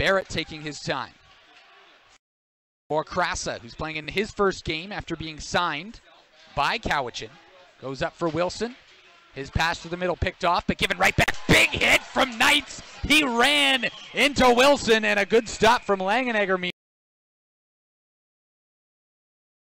Barrett taking his time. For Krasa, who's playing in his first game after being signed by Cowichan. Goes up for Wilson. His pass to the middle picked off, but given right back. Big hit from Knights. He ran into Wilson, and a good stop from Langenegger.